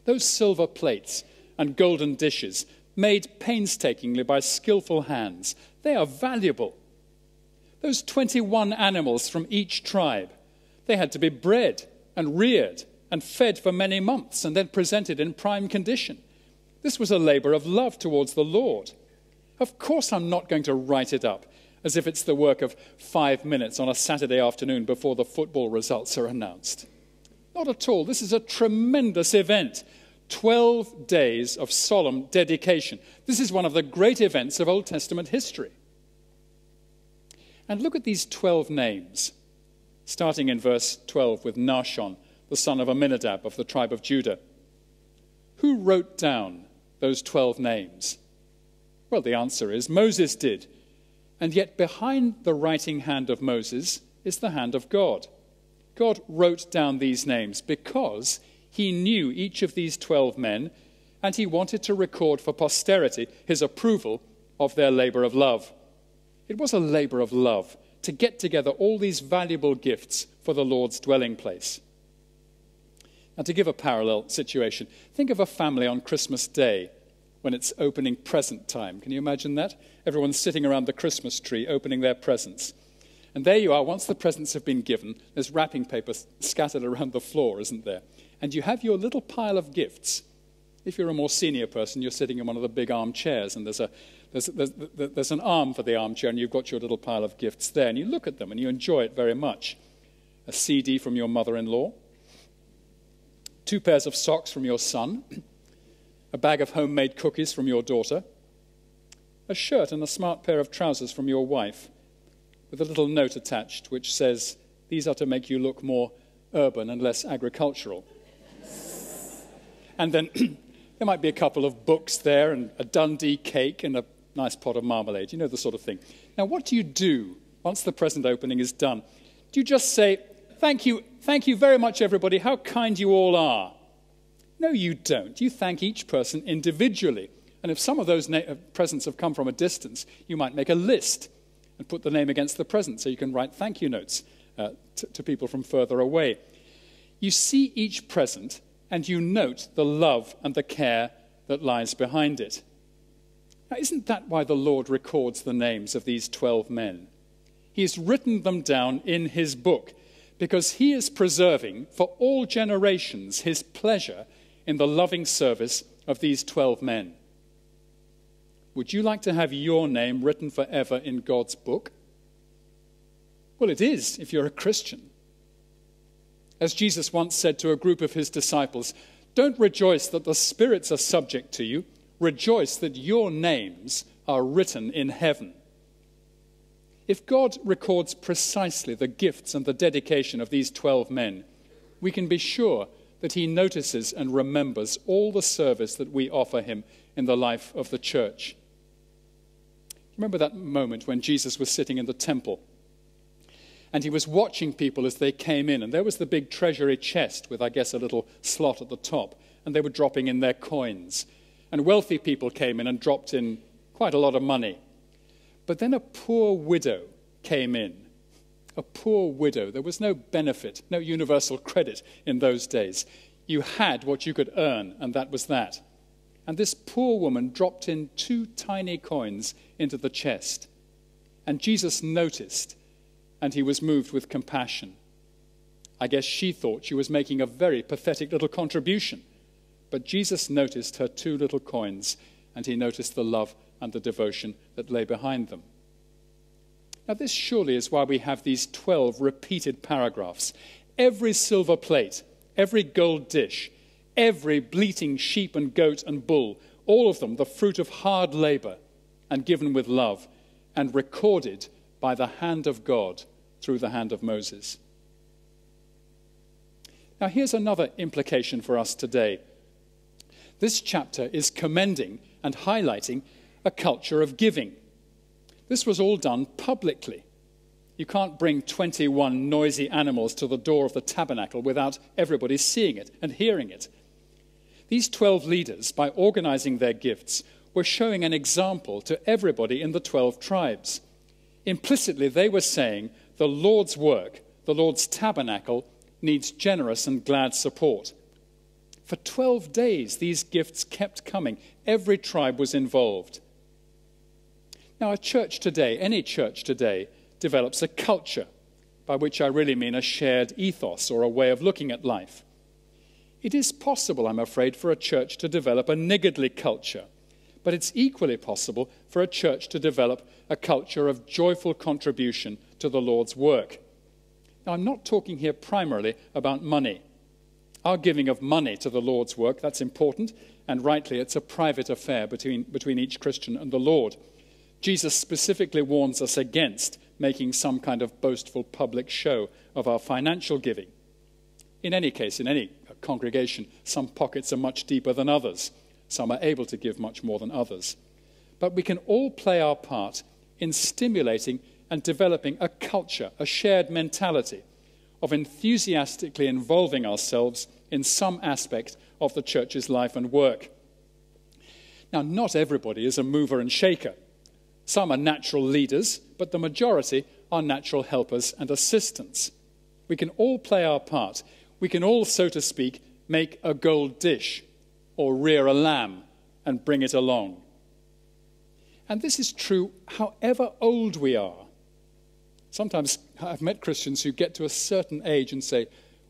Speaker 1: Those silver plates and golden dishes, made painstakingly by skillful hands, they are valuable. Those 21 animals from each tribe, they had to be bred and reared and fed for many months and then presented in prime condition. This was a labor of love towards the Lord. Of course, I'm not going to write it up as if it's the work of five minutes on a Saturday afternoon before the football results are announced. Not at all. This is a tremendous event. 12 days of solemn dedication. This is one of the great events of Old Testament history. And look at these 12 names, starting in verse 12 with Nahshon the son of Amminadab of the tribe of Judah. Who wrote down those 12 names? Well, the answer is Moses did. And yet, behind the writing hand of Moses is the hand of God. God wrote down these names because he knew each of these 12 men and he wanted to record for posterity his approval of their labor of love. It was a labor of love to get together all these valuable gifts for the Lord's dwelling place. And to give a parallel situation, think of a family on Christmas Day when it's opening present time. Can you imagine that? Everyone's sitting around the Christmas tree opening their presents. And there you are, once the presents have been given, there's wrapping paper scattered around the floor, isn't there? And you have your little pile of gifts. If you're a more senior person, you're sitting in one of the big armchairs, and there's, a, there's, there's, there's an arm for the armchair, and you've got your little pile of gifts there, and you look at them and you enjoy it very much. A CD from your mother in law, two pairs of socks from your son, a bag of homemade cookies from your daughter, a shirt and a smart pair of trousers from your wife, with a little note attached which says, These are to make you look more urban and less agricultural. And then there might be a couple of books there, and a Dundee cake, and a nice pot of marmalade. You know the sort of thing. Now, what do you do once the present opening is done? Do you just say, Thank you, thank you very much, everybody, how kind you all are? No, you don't. You thank each person individually. And if some of those na- uh, presents have come from a distance, you might make a list and put the name against the present so you can write thank you notes uh, to people from further away. You see each present and you note the love and the care that lies behind it. Now, isn't that why the Lord records the names of these 12 men? He's written them down in his book because he is preserving for all generations his pleasure in the loving service of these 12 men. Would you like to have your name written forever in God's book? Well, it is if you're a Christian. As Jesus once said to a group of his disciples, Don't rejoice that the spirits are subject to you, rejoice that your names are written in heaven. If God records precisely the gifts and the dedication of these 12 men, we can be sure that he notices and remembers all the service that we offer him in the life of the church. Remember that moment when Jesus was sitting in the temple and he was watching people as they came in, and there was the big treasury chest with, I guess, a little slot at the top, and they were dropping in their coins. And wealthy people came in and dropped in quite a lot of money. But then a poor widow came in a poor widow. There was no benefit, no universal credit in those days. You had what you could earn, and that was that. And this poor woman dropped in two tiny coins into the chest. And Jesus noticed, and he was moved with compassion. I guess she thought she was making a very pathetic little contribution. But Jesus noticed her two little coins, and he noticed the love and the devotion that lay behind them. Now, this surely is why we have these 12 repeated paragraphs. Every silver plate, every gold dish, every bleating sheep and goat and bull, all of them the fruit of hard labor and given with love and recorded by the hand of God through the hand of Moses. Now, here's another implication for us today. This chapter is commending and highlighting a culture of giving. This was all done publicly. You can't bring 21 noisy animals to the door of the tabernacle without everybody seeing it and hearing it. These 12 leaders, by organizing their gifts, were showing an example to everybody in the 12 tribes. Implicitly, they were saying the Lord's work, the Lord's tabernacle, needs generous and glad support. For 12 days, these gifts kept coming. Every tribe was involved. Now, a church today, any church today, develops a culture, by which I really mean a shared ethos or a way of looking at life. It is possible, I'm afraid, for a church to develop a niggardly culture, but it's equally possible for a church to develop a culture of joyful contribution to the Lord's work. Now, I'm not talking here primarily about money. Our giving of money to the Lord's work, that's important, and rightly, it's a private affair between, between each Christian and the Lord. Jesus specifically warns us against making some kind of boastful public show of our financial giving. In any case, in any congregation, some pockets are much deeper than others. Some are able to give much more than others. but we can all play our part in stimulating and developing a culture, a shared mentality of enthusiastically involving ourselves in some aspect of the church's life and work. Now, not everybody is a mover and shaker. Some are natural leaders, but the majority are natural helpers and assistants. We can all play our part. We can all, so to speak, make a gold dish or rear a lamb and bring it along. And this is true however old we are. Sometimes I've met Christians who get to a certain age and say,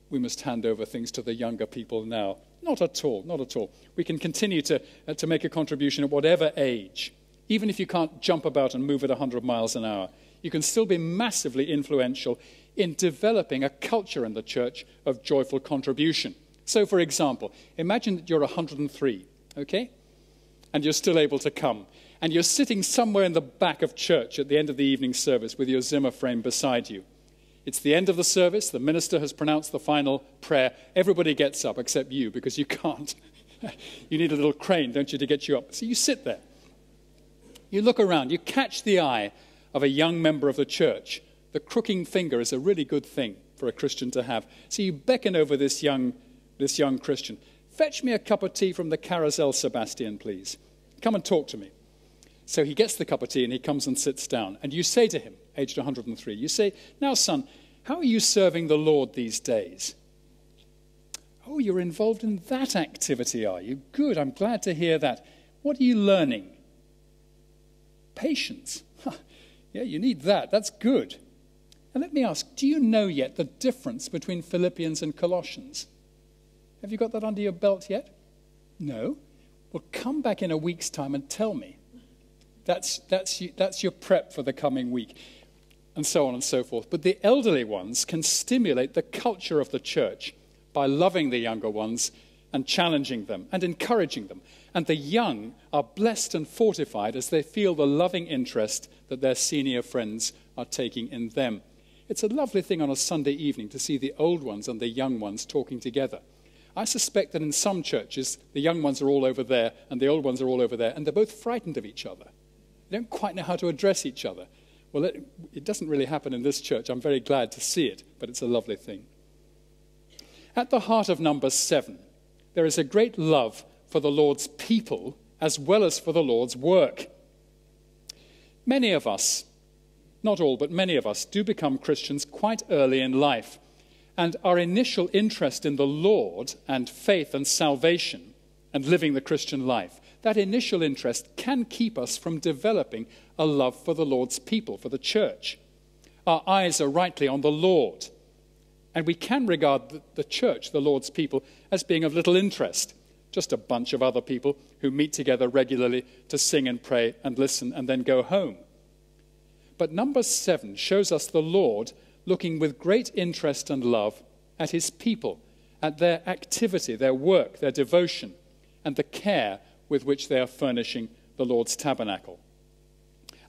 Speaker 1: we must hand over things to the younger people now. Not at all, not at all. We can continue to, uh, to make a contribution at whatever age. Even if you can't jump about and move at 100 miles an hour, you can still be massively influential in developing a culture in the church of joyful contribution. So, for example, imagine that you're 103, okay? And you're still able to come and you're sitting somewhere in the back of church at the end of the evening service with your Zimmer frame beside you. It's the end of the service, the minister has pronounced the final prayer. Everybody gets up except you because you can't. you need a little crane, don't you, to get you up. So you sit there. You look around, you catch the eye of a young member of the church. The crooking finger is a really good thing for a Christian to have. So you beckon over this young, this young Christian. Fetch me a cup of tea from the carousel, Sebastian, please. Come and talk to me. So he gets the cup of tea and he comes and sits down. And you say to him, aged 103, you say, Now, son, how are you serving the Lord these days? Oh, you're involved in that activity, are you? Good, I'm glad to hear that. What are you learning? Patience. yeah, you need that. That's good. And let me ask do you know yet the difference between Philippians and Colossians? Have you got that under your belt yet? No? Well, come back in a week's time and tell me. That's, that's, that's your prep for the coming week, and so on and so forth. But the elderly ones can stimulate the culture of the church by loving the younger ones and challenging them and encouraging them. And the young are blessed and fortified as they feel the loving interest that their senior friends are taking in them. It's a lovely thing on a Sunday evening to see the old ones and the young ones talking together. I suspect that in some churches, the young ones are all over there and the old ones are all over there, and they're both frightened of each other. They don't quite know how to address each other. Well, it, it doesn't really happen in this church. I'm very glad to see it, but it's a lovely thing. At the heart of number seven, there is a great love for the Lord's people as well as for the Lord's work. Many of us, not all, but many of us, do become Christians quite early in life. And our initial interest in the Lord and faith and salvation and living the Christian life that initial interest can keep us from developing a love for the Lord's people, for the church. Our eyes are rightly on the Lord. And we can regard the church, the Lord's people, as being of little interest. Just a bunch of other people who meet together regularly to sing and pray and listen and then go home. But number seven shows us the Lord looking with great interest and love at his people, at their activity, their work, their devotion, and the care with which they are furnishing the Lord's tabernacle.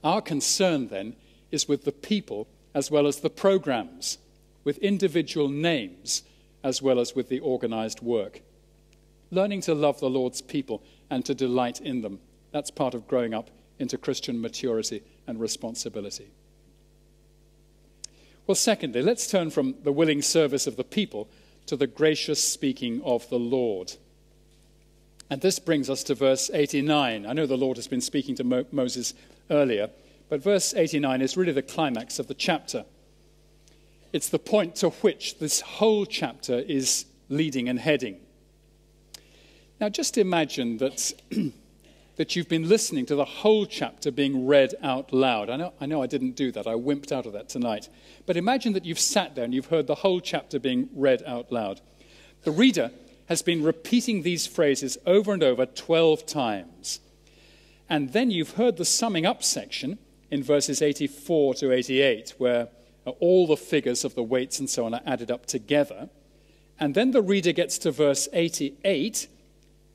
Speaker 1: Our concern then is with the people as well as the programs, with individual names as well as with the organized work. Learning to love the Lord's people and to delight in them. That's part of growing up into Christian maturity and responsibility. Well, secondly, let's turn from the willing service of the people to the gracious speaking of the Lord. And this brings us to verse 89. I know the Lord has been speaking to Mo- Moses earlier, but verse 89 is really the climax of the chapter. It's the point to which this whole chapter is leading and heading. Now, just imagine that, that you've been listening to the whole chapter being read out loud. I know, I know I didn't do that, I wimped out of that tonight. But imagine that you've sat there and you've heard the whole chapter being read out loud. The reader has been repeating these phrases over and over 12 times. And then you've heard the summing up section in verses 84 to 88, where all the figures of the weights and so on are added up together. And then the reader gets to verse 88,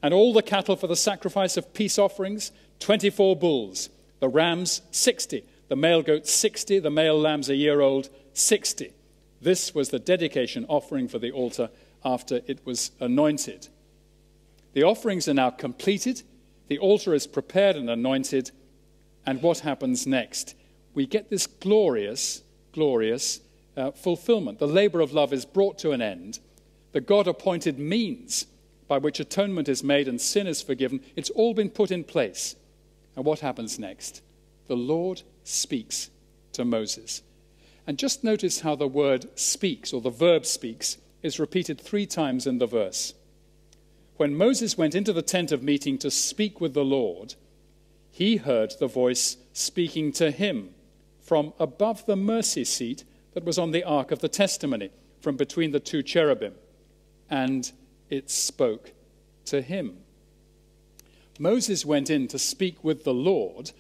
Speaker 1: and all the cattle for the sacrifice of peace offerings 24 bulls, the rams 60, the male goats 60, the male lambs a year old 60. This was the dedication offering for the altar after it was anointed. The offerings are now completed, the altar is prepared and anointed, and what happens next. We get this glorious, glorious uh, fulfillment. The labor of love is brought to an end. The God appointed means by which atonement is made and sin is forgiven, it's all been put in place. And what happens next? The Lord speaks to Moses. And just notice how the word speaks, or the verb speaks, is repeated three times in the verse. When Moses went into the tent of meeting to speak with the Lord, he heard the voice speaking to him from above the mercy seat that was on the ark of the testimony, from between the two cherubim. And it spoke to him. Moses went in to speak with the Lord,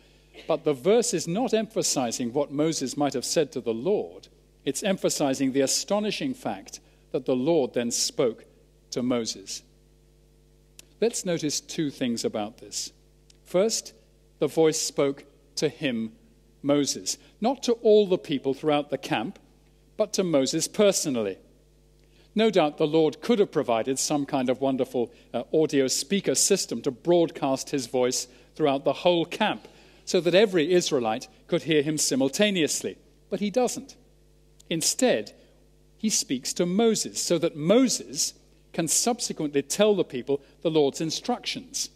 Speaker 1: but the verse is not emphasizing what Moses might have said to the Lord. It's emphasizing the astonishing fact that the Lord then spoke to Moses. Let's notice two things about this. First, the voice spoke to him, Moses, not to all the people throughout the camp, but to Moses personally. No doubt the Lord could have provided some kind of wonderful uh, audio speaker system to broadcast his voice throughout the whole camp so that every Israelite could hear him simultaneously. But he doesn't. Instead, he speaks to Moses so that Moses can subsequently tell the people the Lord's instructions.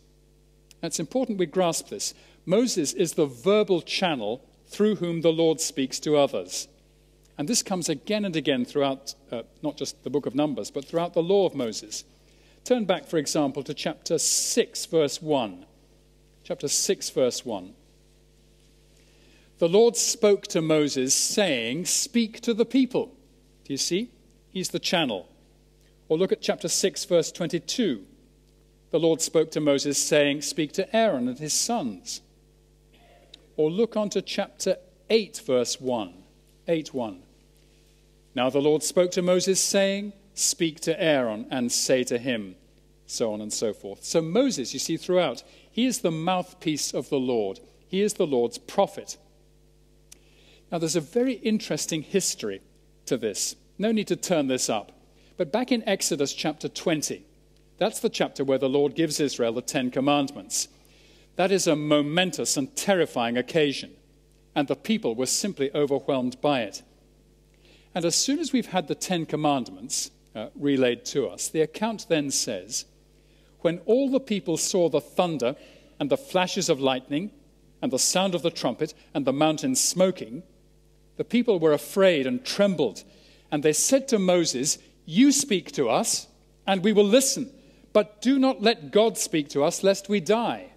Speaker 1: Now, it's important we grasp this. Moses is the verbal channel through whom the Lord speaks to others. And this comes again and again throughout uh, not just the book of Numbers, but throughout the law of Moses. Turn back, for example, to chapter 6, verse 1. Chapter 6, verse 1. The Lord spoke to Moses, saying, Speak to the people. Do you see? He's the channel. Or look at chapter 6, verse 22. The Lord spoke to Moses, saying, Speak to Aaron and his sons. Or look on to chapter 8, verse 1. 8 1. Now the Lord spoke to Moses, saying, Speak to Aaron and say to him, so on and so forth. So Moses, you see throughout, he is the mouthpiece of the Lord, he is the Lord's prophet. Now there's a very interesting history to this. No need to turn this up. But back in Exodus chapter 20, that's the chapter where the Lord gives Israel the Ten Commandments. That is a momentous and terrifying occasion, and the people were simply overwhelmed by it. And as soon as we've had the Ten Commandments uh, relayed to us, the account then says, When all the people saw the thunder and the flashes of lightning and the sound of the trumpet and the mountain smoking, the people were afraid and trembled. And they said to Moses, You speak to us, and we will listen, but do not let God speak to us, lest we die.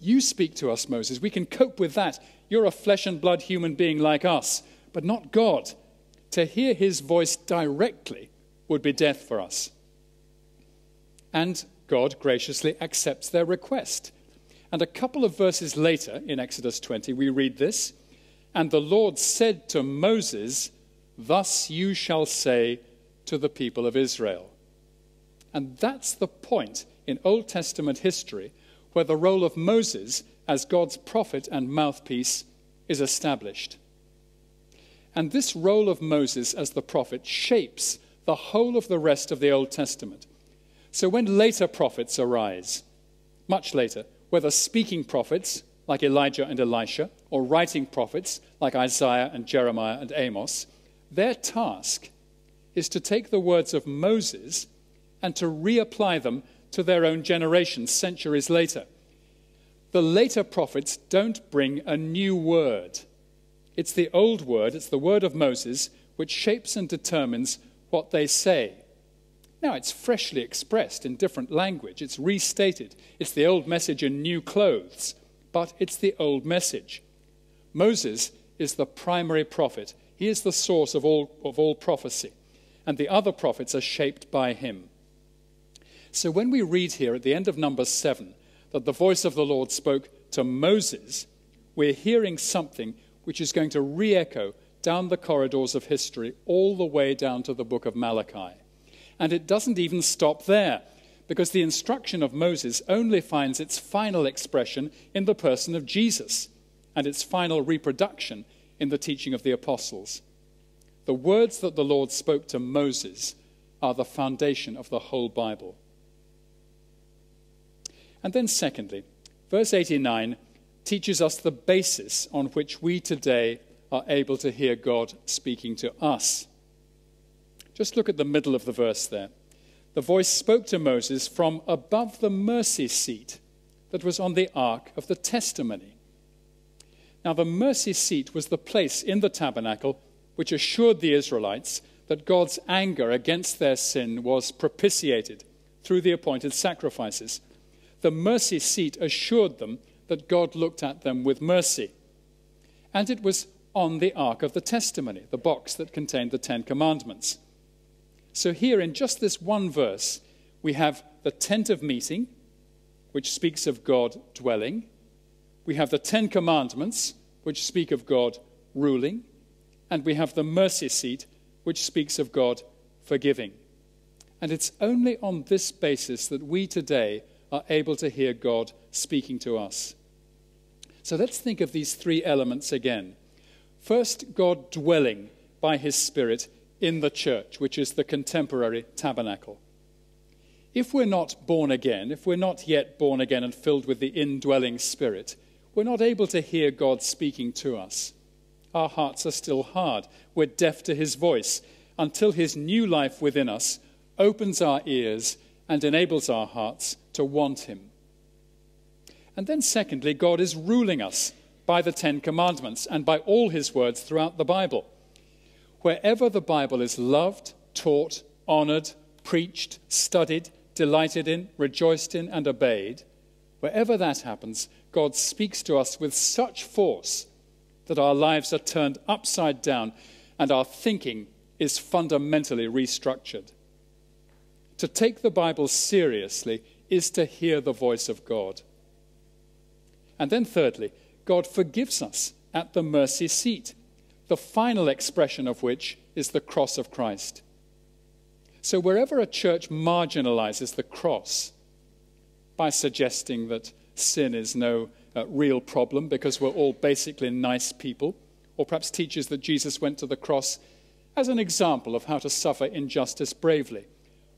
Speaker 1: You speak to us, Moses. We can cope with that. You're a flesh and blood human being like us but not God. To hear his voice directly would be death for us. And God graciously accepts their request. And a couple of verses later, in Exodus 20, we read this And the Lord said to Moses, Thus you shall say to the people of Israel. And that's the point in Old Testament history where the role of Moses as God's prophet and mouthpiece is established. And this role of Moses as the prophet shapes the whole of the rest of the Old Testament. So when later prophets arise, much later, whether speaking prophets like Elijah and Elisha, or writing prophets like Isaiah and Jeremiah and Amos, their task is to take the words of Moses and to reapply them to their own generation centuries later. The later prophets don't bring a new word. It's the old word, it's the word of Moses, which shapes and determines what they say. Now, it's freshly expressed in different language, it's restated. It's the old message in new clothes, but it's the old message. Moses is the primary prophet, he is the source of all, of all prophecy, and the other prophets are shaped by him. So when we read here at the end of Numbers 7 that the voice of the Lord spoke to Moses, we're hearing something which is going to re echo down the corridors of history all the way down to the book of Malachi. And it doesn't even stop there, because the instruction of Moses only finds its final expression in the person of Jesus and its final reproduction in the teaching of the apostles. The words that the Lord spoke to Moses are the foundation of the whole Bible. And then, secondly, verse 89 teaches us the basis on which we today are able to hear God speaking to us. Just look at the middle of the verse there. The voice spoke to Moses from above the mercy seat that was on the ark of the testimony. Now, the mercy seat was the place in the tabernacle which assured the Israelites that God's anger against their sin was propitiated through the appointed sacrifices. The mercy seat assured them that God looked at them with mercy. And it was on the Ark of the Testimony, the box that contained the Ten Commandments. So, here in just this one verse, we have the tent of meeting, which speaks of God dwelling. We have the Ten Commandments, which speak of God ruling. And we have the mercy seat, which speaks of God forgiving. And it's only on this basis that we today are able to hear God speaking to us. So let's think of these three elements again. First, God dwelling by his Spirit in the church, which is the contemporary tabernacle. If we're not born again, if we're not yet born again and filled with the indwelling Spirit, we're not able to hear God speaking to us. Our hearts are still hard. We're deaf to his voice until his new life within us opens our ears and enables our hearts to want him. And then, secondly, God is ruling us by the Ten Commandments and by all his words throughout the Bible. Wherever the Bible is loved, taught, honored, preached, studied, delighted in, rejoiced in, and obeyed, wherever that happens, God speaks to us with such force that our lives are turned upside down and our thinking is fundamentally restructured. To take the Bible seriously is to hear the voice of God. And then, thirdly, God forgives us at the mercy seat, the final expression of which is the cross of Christ. So, wherever a church marginalizes the cross by suggesting that sin is no uh, real problem because we're all basically nice people, or perhaps teaches that Jesus went to the cross as an example of how to suffer injustice bravely,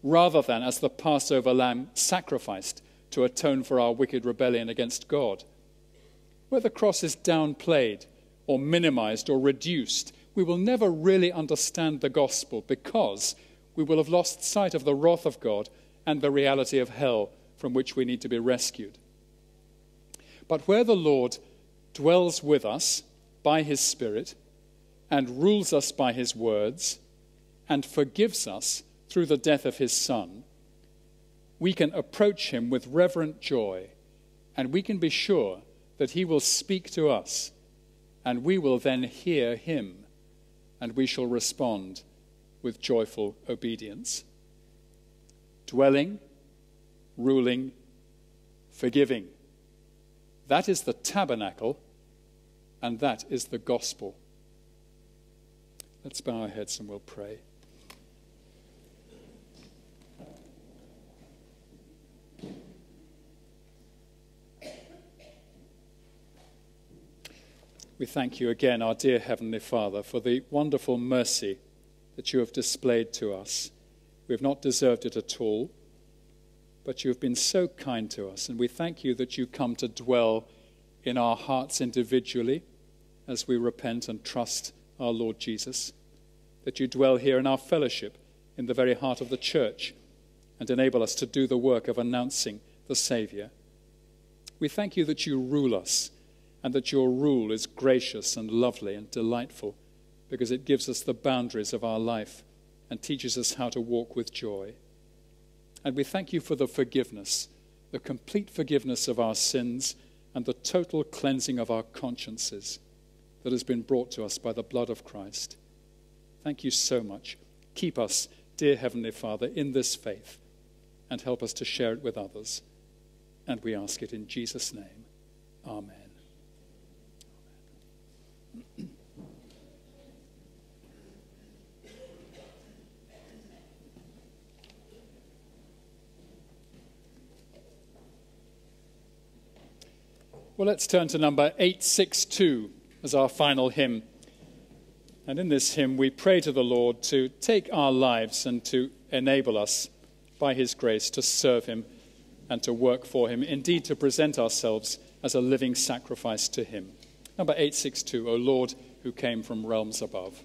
Speaker 1: rather than as the Passover lamb sacrificed to atone for our wicked rebellion against God. Where the cross is downplayed or minimized or reduced, we will never really understand the gospel because we will have lost sight of the wrath of God and the reality of hell from which we need to be rescued. But where the Lord dwells with us by his Spirit and rules us by his words and forgives us through the death of his Son, we can approach him with reverent joy and we can be sure that he will speak to us, and we will then hear him, and we shall respond with joyful obedience. Dwelling, ruling, forgiving. That is the tabernacle, and that is the gospel. Let's bow our heads and we'll pray. We thank you again, our dear Heavenly Father, for the wonderful mercy that you have displayed to us. We have not deserved it at all, but you have been so kind to us, and we thank you that you come to dwell in our hearts individually as we repent and trust our Lord Jesus, that you dwell here in our fellowship in the very heart of the church and enable us to do the work of announcing the Savior. We thank you that you rule us and that your rule is gracious and lovely and delightful because it gives us the boundaries of our life and teaches us how to walk with joy. And we thank you for the forgiveness, the complete forgiveness of our sins and the total cleansing of our consciences that has been brought to us by the blood of Christ. Thank you so much. Keep us, dear Heavenly Father, in this faith and help us to share it with others. And we ask it in Jesus' name. Amen. Well, let's turn to number 862 as our final hymn. And in this hymn, we pray to the Lord to take our lives and to enable us, by His grace, to serve Him and to work for Him, indeed, to present ourselves as a living sacrifice to Him. Number 862, O Lord who came from realms above.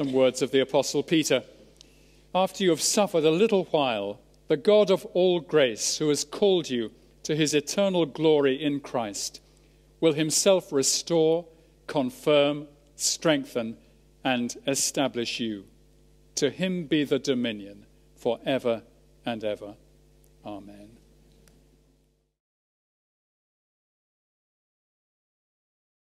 Speaker 1: Some words of the Apostle Peter. After you have suffered a little while, the God of all grace, who has called you to his eternal glory in Christ, will himself restore, confirm, strengthen, and establish you. To him be the dominion for ever and ever. Amen.